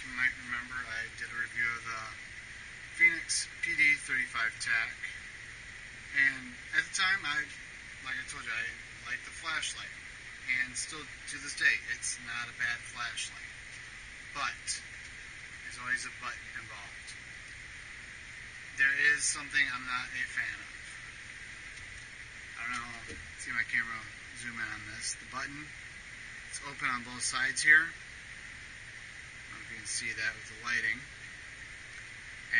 you might remember, I did a review of the Fenix PD 35 TAC. And at the time, I, like I told you, I liked the flashlight. And still to this day, it's not a bad flashlight. But, there's always a but involved. There is something I'm not a fan of. I don't know, see my camera zoom in on this. The button, it's open on both sides here see that with the lighting.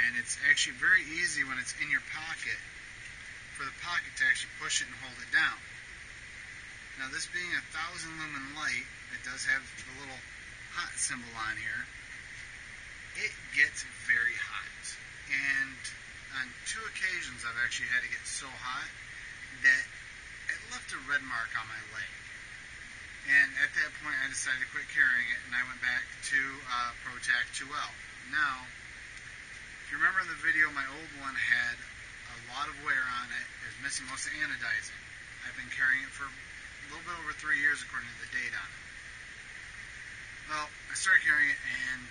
And it's actually very easy when it's in your pocket for the pocket to actually push it and hold it down. Now this being a thousand lumen light, it does have the little hot symbol on here. It gets very hot. And on two occasions I've actually had to get so hot that it left a red mark on my leg. And at that point I decided to quit carrying it ProTac 2L. Now, if you remember in the video, my old one had a lot of wear on it. It was missing most of the anodizing. I've been carrying it for a little bit over three years according to the date on it. Well, I started carrying it and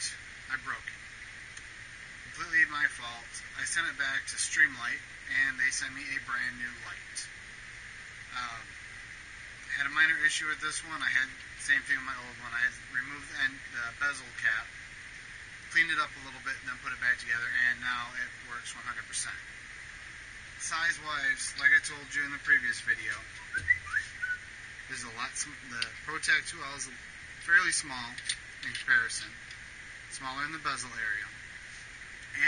I broke it. Completely my fault. I sent it back to Streamlight and they sent me a brand new light. Um, had a minor issue with this one. I had same thing with my old one. I had works 100%. Size-wise, like I told you in the previous video, this is a lot. The ProTac 2L is fairly small in comparison, smaller in the bezel area,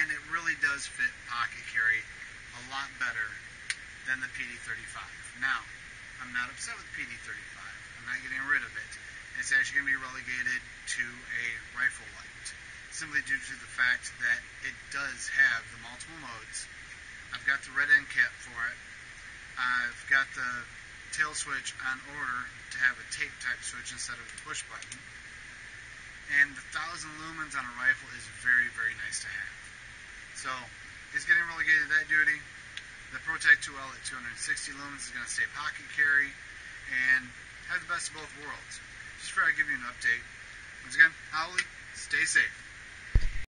and it really does fit pocket carry a lot better than the PD35. Now, I'm not upset with PD35. I'm not getting rid of it. It's actually going to be relegated to a rifle light simply due to the fact that it does have the multiple modes. I've got the red end cap for it. I've got the tail switch on order to have a tape type switch instead of a push button. And the 1000 lumens on a rifle is very, very nice to have. So, it's getting relegated to that duty. The ProTac 2L at 260 lumens is going to stay pocket carry and have the best of both worlds. Just for I give you an update, once again, Howley, stay safe.